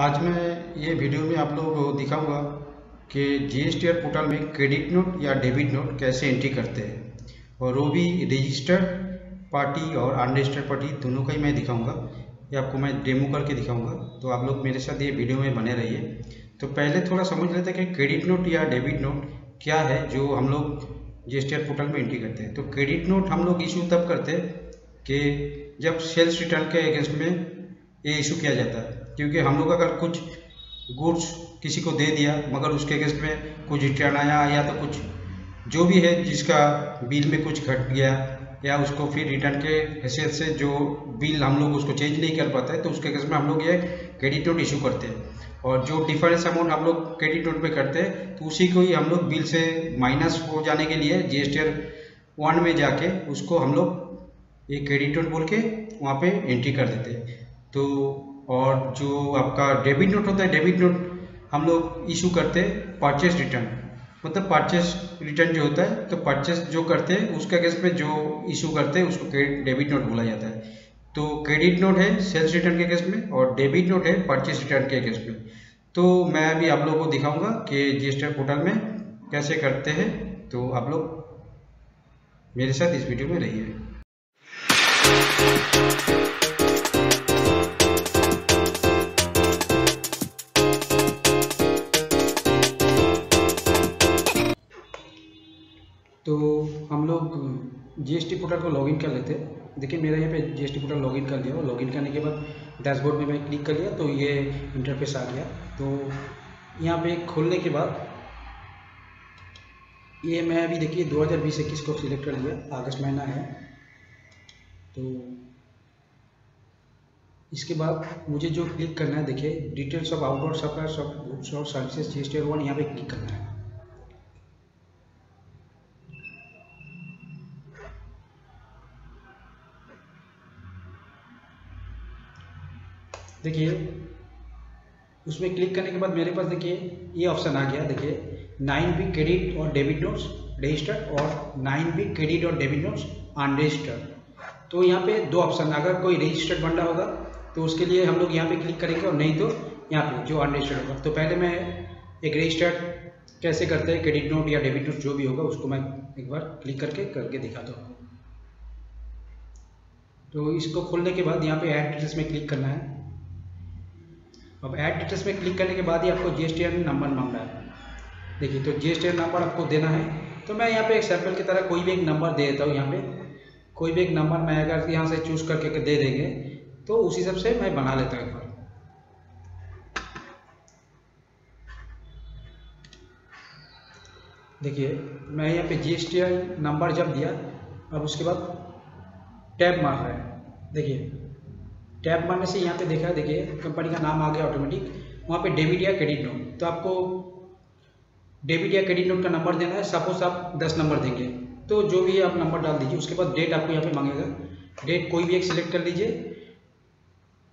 आज मैं ये वीडियो में आप लोगों को दिखाऊँगा कि जीएसटीआर पोर्टल में क्रेडिट नोट या डेबिट नोट कैसे एंट्री करते हैं। और वो भी रजिस्टर्ड पार्टी और अनरजिस्टर्ड पार्टी दोनों का ही मैं दिखाऊँगा। ये आपको मैं डेमो करके दिखाऊँगा। तो आप लोग मेरे साथ ये वीडियो में बने रहिए। तो पहले थोड़ा समझ लेते हैं कि क्रेडिट नोट या डेबिट नोट क्या है जो हम लोग जीएसटीआर पोर्टल में एंट्री करते हैं। तो क्रेडिट नोट हम लोग इशू तब करते हैं कि जब सेल्स रिटर्न के अगेंस्ट में ये इशू किया जाता है। क्योंकि हम लोग अगर कुछ गुड्स किसी को दे दिया, मगर उसके अगेंस्ट में कुछ रिटर्न आया या तो कुछ जो भी है जिसका बिल में कुछ घट गया या उसको फिर रिटर्न के हैसियत से जो बिल हम लोग उसको चेंज नहीं कर पाते तो उसके अगेंस्ट में हम लोग ये क्रेडिट नोट इशू करते हैं। और जो डिफरेंस अमाउंट हम लोग क्रेडिट नोट में करते हैं तो उसी को ही हम लोग बिल से माइनस हो जाने के लिए जी वन में जाके उसको हम लोग ये क्रेडिट नोट बोल के वहाँ पर एंट्री कर देते हैं। तो और जो आपका डेबिट नोट होता है डेबिट नोट हम लोग इशू करते हैं परचेस रिटर्न मतलब परचेस रिटर्न जो होता है तो परचेस जो करते हैं, उसके अगेंस्ट में जो इशू करते हैं, उसको डेबिट नोट बोला जाता है। तो क्रेडिट नोट है सेल्स रिटर्न के अगेंस्ट में और डेबिट नोट है परचेस रिटर्न के अगेंस्ट में। तो मैं अभी आप लोगों को दिखाऊँगा कि जी पोर्टल में कैसे करते हैं। तो आप लोग मेरे साथ इस वीडियो में रहिए। जीएसटी पोर्टल को लॉगिन कर लेते हैं। देखिए, मेरा यहाँ पे जीएसटी पोर्टल लॉगिन कर लिया लॉगिन करने के बाद डैशबोर्ड में मैं क्लिक कर लिया तो ये इंटरफेस आ गया। तो यहाँ पे खोलने के बाद ये मैं अभी देखिए 2020-21 को सिलेक्ट कर लिया। अगस्त महीना है। तो इसके बाद मुझे जो क्लिक करना है, देखिए डिटेल्स ऑफ़ आउटडोर गुड्स और services G S T one यहाँ पे क्लिक करना है। देखिए, उसमें क्लिक करने के बाद मेरे पास देखिए, ये ऑप्शन आ गया, देखिए नाइन बी क्रेडिट और डेबिट नोट्स रजिस्टर्ड और नाइन बी क्रेडिट और डेबिट नोट्स अनरजिस्टर्ड तो यहाँ पे दो ऑप्शन अगर कोई रजिस्टर्ड बंदा होगा तो उसके लिए हम लोग यहाँ पे क्लिक करेंगे और नहीं तो यहाँ पे जो अनरजिस्टर्ड होगा। तो पहले मैं एक रजिस्टर्ड कैसे करते हैं क्रेडिट नोट या डेबिट नोट जो भी होगा, उसको मैं एक बार क्लिक करके करके दिखाता हूँ। तो इसको खोलने के बाद यहाँ पे डिटेल्स में क्लिक करना है। अब ऐड डिटेल्स में क्लिक करने के बाद ही आपको जी एस नंबर मांग रहा है। देखिए तो जी नंबर आपको देना है। तो मैं यहाँ पे एक सैंपल की तरह कोई भी एक नंबर दे देता हूँ यहाँ पे। कोई भी एक नंबर मैं अगर यहाँ से चूज़ करके दे देंगे तो उस हिसाब से मैं बना लेता हूँ एक बार। देखिए, मैं यहाँ पे जी नंबर जब दिया, अब उसके बाद टैब मार रहा है। देखिए टैब मारने से यहाँ पे देखा, देखिए, कंपनी का नाम आ गया ऑटोमेटिक वहाँ पे डेबिट या क्रेडिट नोट तो आपको डेबिट या क्रेडिट नोट का नंबर देना है सपोज़ आप दस नंबर देंगे। तो जो भी आप नंबर डाल दीजिए, उसके बाद डेट आपको यहाँ पे मांगेगा। डेट कोई भी एक सिलेक्ट कर लीजिए।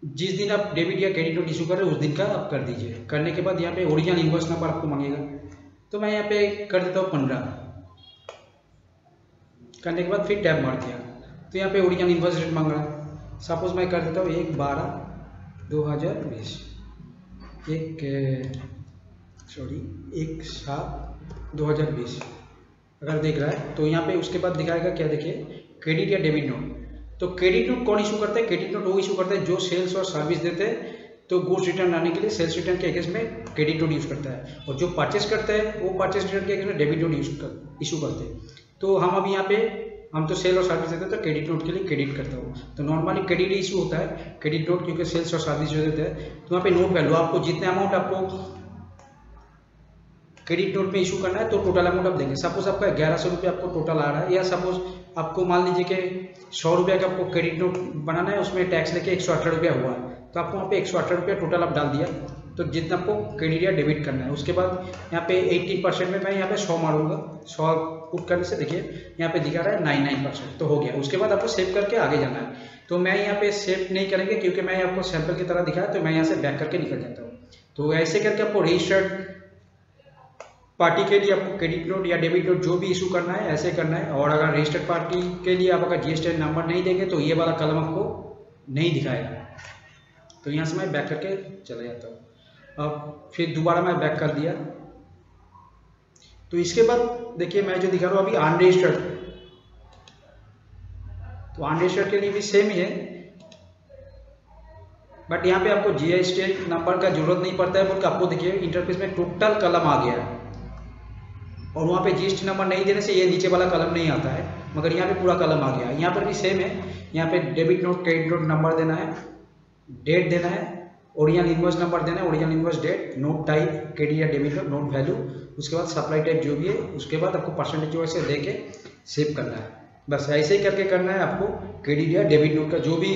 जिस दिन आप डेबिट या क्रेडिट नोट इशू कर रहे हैं, उस दिन का आप कर दीजिए। करने के बाद यहाँ पे ओरिजिनल इन्वॉइस नंबर आपको मांगेगा। तो मैं यहाँ पे कर देता हूँ पंद्रह। करने के बाद फिर टैब मार दिया। तो यहाँ पे ओरिजिनल इन्वॉइस रेट मांग। रहा है सपोज़ मैं कर देता हूँ एक बारह दो हज़ार बीस। एक सॉरी एक सात दो हज़ार बीस। अगर देख रहा है तो यहाँ पे उसके बाद दिखाएगा क्या देखिए क्रेडिट या डेबिट नोट तो क्रेडिट नोट कौन इशू करता है? क्रेडिट नोट वो इशू करता है जो सेल्स और सर्विस देते हैं। तो गुड्स रिटर्न आने के लिए सेल्स रिटर्न के अगेंस्ट में क्रेडिट नोट यूज़ करता है। और जो परचेस करता है, वो परचेस रिटर्न के अगेंस्ट में डेबिट नोट यूज़ कर इशू करते हैं। तो हम अभी यहाँ पे हम तो सेल और सर्विस देते हैं तो क्रेडिट नोट के लिए क्रेडिट करता हूँ। तो नॉर्मली क्रेडिट इशू होता है क्रेडिट नोट क्योंकि सेल्स और सर्विस जो देते हैं तो वहाँ पे नोट वैल्यू आपको जितने अमाउंट आपको क्रेडिट नोट में इशू करना है तो टोटल अमाउंट आप देंगे। सपोज़ आपका ग्यारह सौ आपको टोटल आ रहा है, या सपोज़ आपको मान लीजिए कि सौ रुपये का आपको क्रेडिट नोट बनाना है, उसमें टैक्स लेके एक सौ अठारह रुपया हुआ है तो आपको वहाँ पे एक सौ अठारह रुपया टोटल आप डाल दिया। तो जितना आपको क्रेडिट या डेबिट करना है, उसके बाद यहाँ पे 18 परसेंट में मैं यहाँ पे 100 मारूँगा। 100 पुट करने से देखिए, यहाँ पे दिखा रहा है 99 परसेंट तो हो गया। उसके बाद आपको सेव करके आगे जाना है। तो मैं यहाँ पे सेव नहीं करेंगे क्योंकि मैं आपको सैंपल की तरह दिखाया तो मैं यहाँ से बैक करके निकल जाता हूँ। तो ऐसे करके आपको रजिस्टर्ड पार्टी के लिए आपको क्रेडिट नोट या डेबिट नोट जो भी इशू करना है, ऐसे करना है। और अगर रजिस्टर्ड पार्टी के लिए आप अगर जीएसटी नंबर नहीं देंगे तो ये वाला कलम आपको नहीं दिखाएगा। तो यहाँ से मैं बैक करके चला जाता हूँ। अब फिर दोबारा मैं बैक कर दिया। तो इसके बाद देखिए, मैं जो दिखा रहा हूँ, अभी अनरजिस्टर्ड तो अनरजिस्टर्ड के लिए भी सेम ही है। बट यहाँ पे आपको जी नंबर का ज़रूरत नहीं पड़ता है, बल्कि आपको देखिए इंटरफेस में टोटल कलम आ गया है। और वहाँ पे जीएसटी नंबर नहीं देने से ये नीचे वाला कलम नहीं आता है, मगर यहाँ पे पूरा कलम आ गया यहाँ पर भी सेम है। यहाँ पे debit note credit note number देना है डेट देना है ओरिजिनल इन्वॉइस नंबर देना है original invoice date note type credit या डेबिट नोट वैल्यू उसके बाद सप्लाई टाइप जो भी है, उसके बाद आपको परसेंटेज वैसे दे के सेव करना है। बस ऐसे ही करके करना है आपको क्रेडिट या डेबिट नोट का जो भी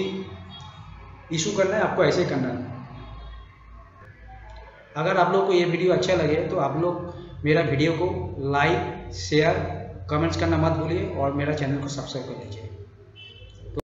इशू करना है, आपको ऐसे ही करना है। अगर आप लोग को ये वीडियो अच्छा लगे तो आप लोग मेरा वीडियो को लाइक शेयर कमेंट्स करना मत भूलिए और मेरा चैनल को सब्सक्राइब कर लीजिए